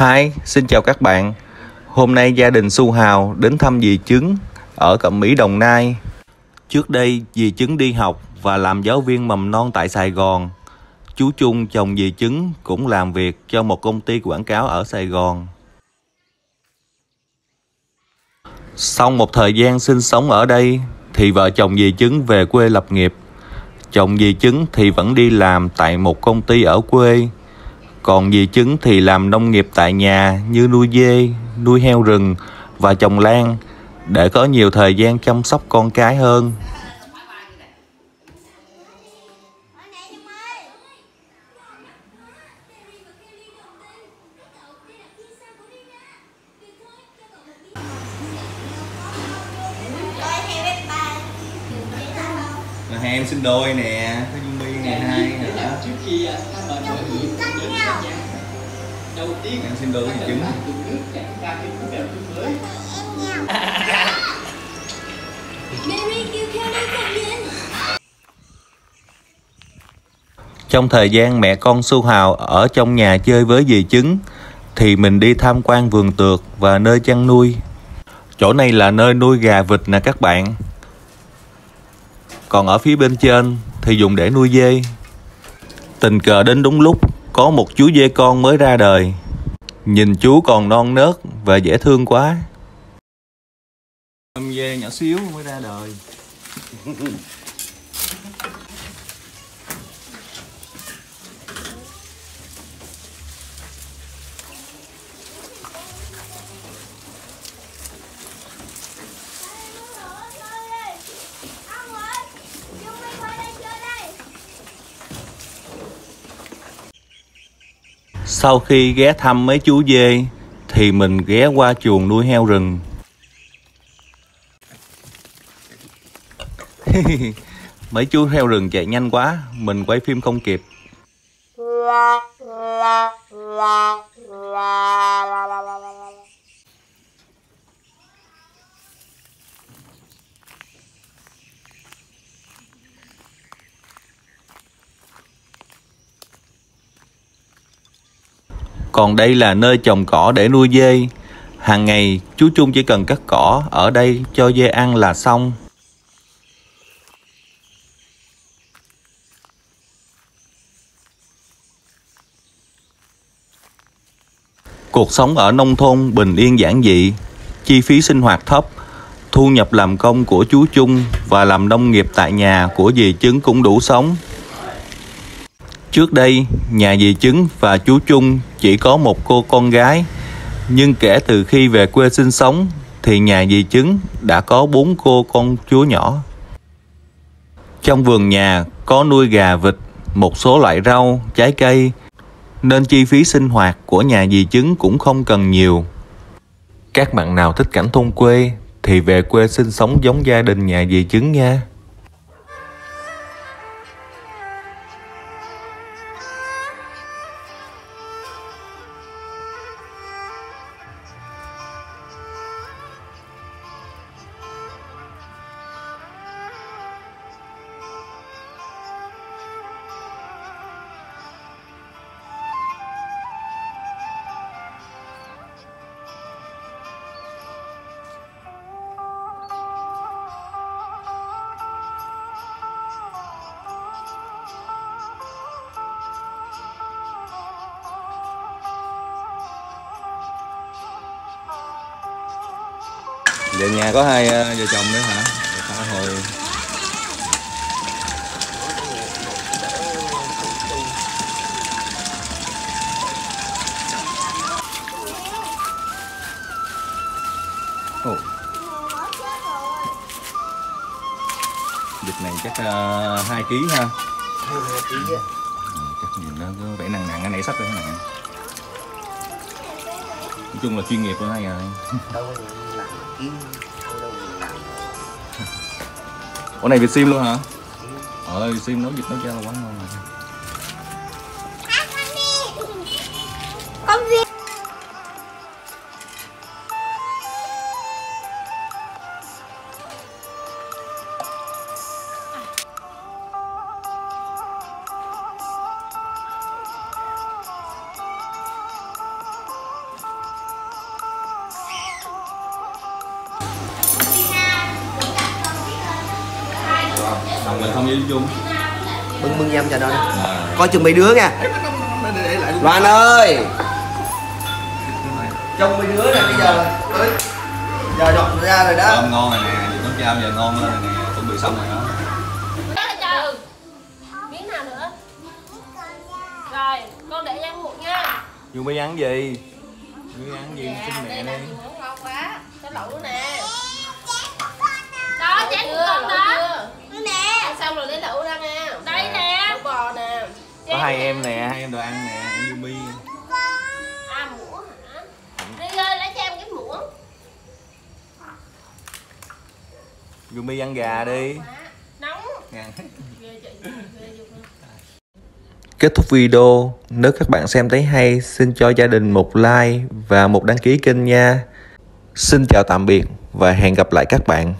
Hi, xin chào các bạn. Hôm nay gia đình Su Hào đến thăm dì Chứng ở Cẩm Mỹ, Đồng Nai. Trước đây, dì Chứng đi học và làm giáo viên mầm non tại Sài Gòn. Chú Trung, chồng dì Chứng cũng làm việc cho một công ty quảng cáo ở Sài Gòn. Sau một thời gian sinh sống ở đây, thì vợ chồng dì Chứng về quê lập nghiệp. Chồng dì Chứng thì vẫn đi làm tại một công ty ở quê còn dì trứng thì làm nông nghiệp tại nhà như nuôi dê, nuôi heo rừng và trồng lan để có nhiều thời gian chăm sóc con cái hơn. hai em xin đôi nè có dung bi nè hai hả trước khi thăm mời mọi người đầu tiên em xin đôi gì Trong thời gian mẹ con Su Hào ở trong nhà chơi với dì trứng, thì mình đi tham quan vườn tược và nơi chăn nuôi. Chỗ này là nơi nuôi gà vịt nè các bạn. Còn ở phía bên trên thì dùng để nuôi dê. Tình cờ đến đúng lúc có một chú dê con mới ra đời. Nhìn chú còn non nớt và dễ thương quá. Em dê nhỏ xíu mới ra đời. Sau khi ghé thăm mấy chú dê thì mình ghé qua chuồng nuôi heo rừng. mấy chú heo rừng chạy nhanh quá, mình quay phim không kịp. Còn đây là nơi trồng cỏ để nuôi dê. Hàng ngày chú Trung chỉ cần cắt cỏ ở đây cho dê ăn là xong. Cuộc sống ở nông thôn bình yên giản dị, chi phí sinh hoạt thấp, thu nhập làm công của chú Trung và làm nông nghiệp tại nhà của dì Trứng cũng đủ sống. Trước đây, nhà dì Chứng và chú Trung chỉ có một cô con gái, nhưng kể từ khi về quê sinh sống thì nhà dì Chứng đã có bốn cô con chúa nhỏ. Trong vườn nhà có nuôi gà vịt, một số loại rau, trái cây, nên chi phí sinh hoạt của nhà dì Chứng cũng không cần nhiều. Các bạn nào thích cảnh thôn quê thì về quê sinh sống giống gia đình nhà dì Chứng nha. Về nhà có hai ờ, vợ chồng nữa hả? Xã hồi Ồ. Vịt này chắc uh, 2 kg ha. 2 kg. Ừ, chắc nhìn nó có vẻ nặng nặng, cái này sách rồi nè. Nói chung là chuyên nghiệp luôn này rồi. Ủa này việt sim luôn hả? Ờ, Việt sim nấu vịt nấu cha là quá ngon rồi. Xong rồi không với chung bưng bưng nhâm cho nó à. coi chừng mấy đứa nha. Loan ơi! Trông mấy đứa này bây giờ. Ơi Giờ dọn ra rồi đó. Cơm ngon rồi nè, nấu chao giờ ngon lên rồi nè, chuẩn bị xong rồi đó. Miếng nào nữa? Rồi con để ăn muộn nha. Dương mới ăn gì? Dương ăn gì? dạ Xin mẹ đây đi ngon quá. Cái lẩu nè. Đó chén của con đó nè ăn xong rồi lấy lẩu ra nha đây nè lẩu bò nè Có hai em nè, hai em đồ ăn nè, em My à muỗng hả? Đi ơi lấy cho em cái muỗng. My ăn gà đi. Nóng. Ngàn ghê chị ghê dục Kết thúc video, nếu các bạn xem thấy hay, xin cho gia đình một like và một đăng ký kênh nha. Xin chào tạm biệt và hẹn gặp lại các bạn.